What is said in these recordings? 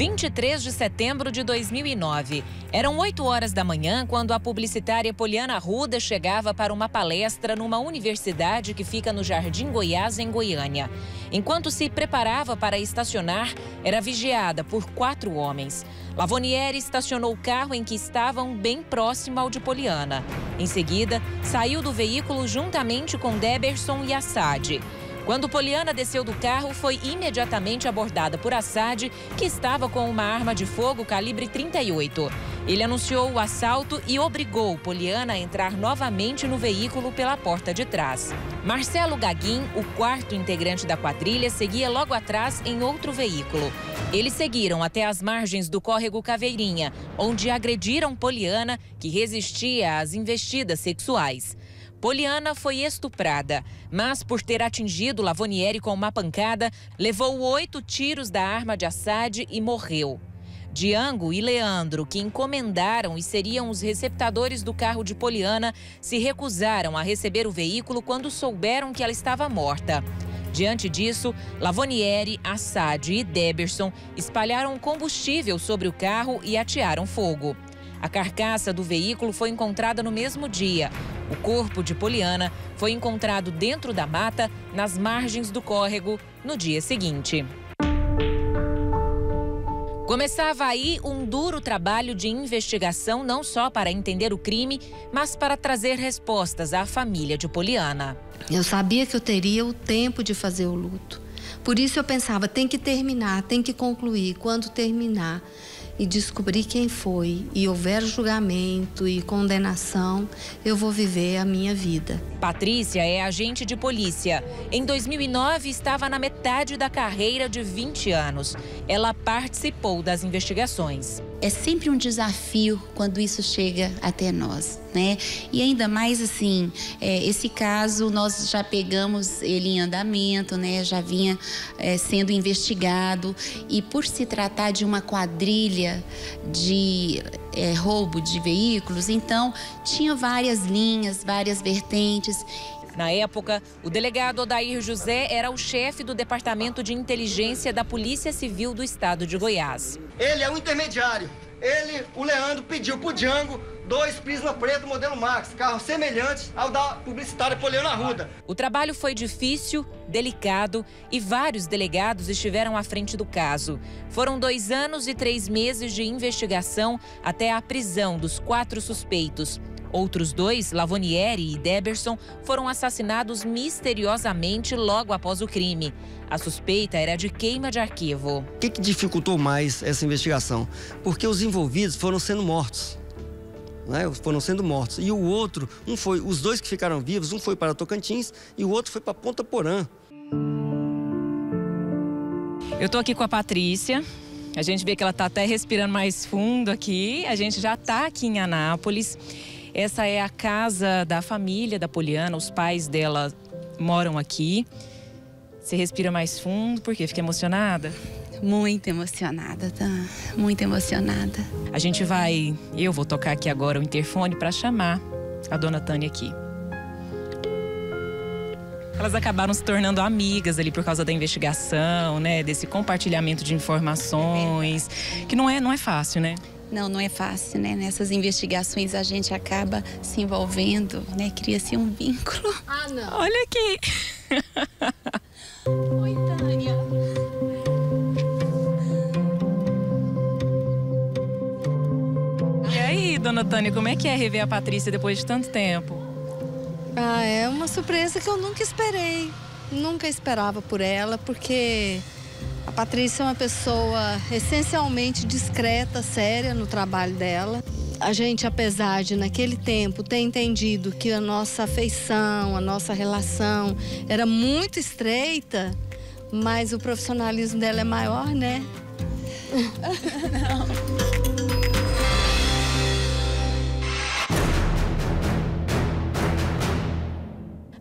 23 de setembro de 2009. Eram 8 horas da manhã quando a publicitária Poliana Ruda chegava para uma palestra numa universidade que fica no Jardim Goiás, em Goiânia. Enquanto se preparava para estacionar, era vigiada por quatro homens. Lavonieri estacionou o carro em que estavam bem próximo ao de Poliana. Em seguida, saiu do veículo juntamente com Deberson e Assad. Quando Poliana desceu do carro, foi imediatamente abordada por Assad, que estava com uma arma de fogo calibre 38. Ele anunciou o assalto e obrigou Poliana a entrar novamente no veículo pela porta de trás. Marcelo Gaguin, o quarto integrante da quadrilha, seguia logo atrás em outro veículo. Eles seguiram até as margens do córrego Caveirinha, onde agrediram Poliana, que resistia às investidas sexuais. Poliana foi estuprada, mas por ter atingido Lavonieri com uma pancada, levou oito tiros da arma de Assad e morreu. Diango e Leandro, que encomendaram e seriam os receptadores do carro de Poliana, se recusaram a receber o veículo quando souberam que ela estava morta. Diante disso, Lavonieri, Assad e Deberson espalharam combustível sobre o carro e atearam fogo. A carcaça do veículo foi encontrada no mesmo dia. O corpo de Poliana foi encontrado dentro da mata, nas margens do córrego, no dia seguinte. Começava aí um duro trabalho de investigação, não só para entender o crime, mas para trazer respostas à família de Poliana. Eu sabia que eu teria o tempo de fazer o luto. Por isso eu pensava, tem que terminar, tem que concluir. Quando terminar, e descobrir quem foi e houver julgamento e condenação, eu vou viver a minha vida. Patrícia é agente de polícia. Em 2009 estava na metade da carreira de 20 anos. Ela participou das investigações. É sempre um desafio quando isso chega até nós, né? E ainda mais assim, é, esse caso nós já pegamos ele em andamento, né? Já vinha é, sendo investigado e por se tratar de uma quadrilha de é, roubo de veículos, então tinha várias linhas, várias vertentes na época, o delegado Odair José era o chefe do Departamento de Inteligência da Polícia Civil do Estado de Goiás. Ele é o intermediário. Ele, o Leandro, pediu pro Django dois Prisma Preto modelo Max, carros semelhantes ao da publicitária Poliana Ruda. O trabalho foi difícil, delicado e vários delegados estiveram à frente do caso. Foram dois anos e três meses de investigação até a prisão dos quatro suspeitos. Outros dois, Lavonieri e Deberson, foram assassinados misteriosamente logo após o crime. A suspeita era de queima de arquivo. O que, que dificultou mais essa investigação? Porque os envolvidos foram sendo mortos. Né, foram sendo mortos. E o outro, um foi, os dois que ficaram vivos, um foi para Tocantins e o outro foi para Ponta Porã. Eu estou aqui com a Patrícia. A gente vê que ela está até respirando mais fundo aqui. A gente já está aqui em Anápolis. Essa é a casa da família da Poliana, os pais dela moram aqui. Você respira mais fundo, porque fica emocionada? Muito emocionada, tá? Muito emocionada. A gente vai, eu vou tocar aqui agora o interfone para chamar a dona Tânia aqui. Elas acabaram se tornando amigas ali por causa da investigação, né? Desse compartilhamento de informações, que não é, não é fácil, né? Não, não é fácil, né? Nessas investigações a gente acaba se envolvendo, né? Cria-se um vínculo. Ah, não. Olha aqui. Oi, Tânia. E aí, dona Tânia, como é que é rever a Patrícia depois de tanto tempo? Ah, é uma surpresa que eu nunca esperei. Nunca esperava por ela, porque Patrícia é uma pessoa essencialmente discreta, séria no trabalho dela. A gente, apesar de naquele tempo ter entendido que a nossa afeição, a nossa relação era muito estreita, mas o profissionalismo dela é maior, né? Não.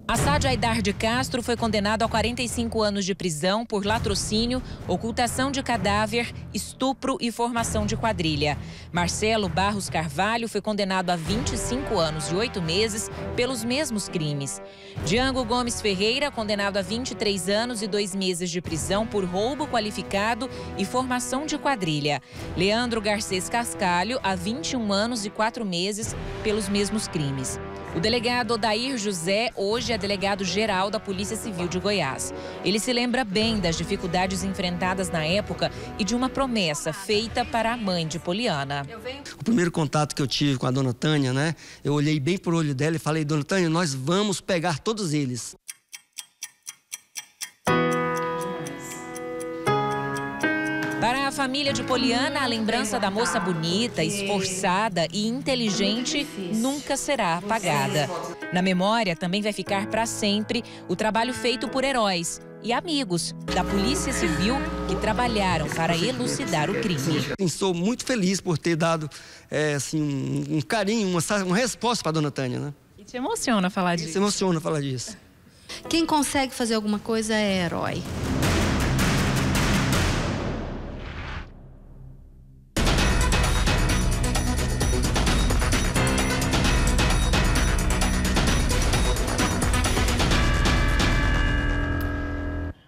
Assad Aidar de Castro foi condenado a 45 anos de prisão por latrocínio, ocultação de cadáver, estupro e formação de quadrilha. Marcelo Barros Carvalho foi condenado a 25 anos e 8 meses pelos mesmos crimes. Django Gomes Ferreira, condenado a 23 anos e 2 meses de prisão por roubo qualificado e formação de quadrilha. Leandro Garcês Cascalho, a 21 anos e 4 meses pelos mesmos crimes. O delegado Odair José hoje é delegado geral da Polícia Civil de Goiás. Ele se lembra bem das dificuldades enfrentadas na época e de uma promessa feita para a mãe de Poliana. O primeiro contato que eu tive com a dona Tânia, né? Eu olhei bem pro olho dela e falei: "Dona Tânia, nós vamos pegar todos eles". Família de Poliana, a lembrança da moça bonita, esforçada e inteligente nunca será apagada. Na memória também vai ficar para sempre o trabalho feito por heróis e amigos da Polícia Civil que trabalharam para elucidar o crime. Estou muito feliz por ter dado é, assim, um, um carinho, uma, uma resposta para a dona Tânia. Né? E te emociona falar disso? Se emociona falar disso. Quem consegue fazer alguma coisa é herói.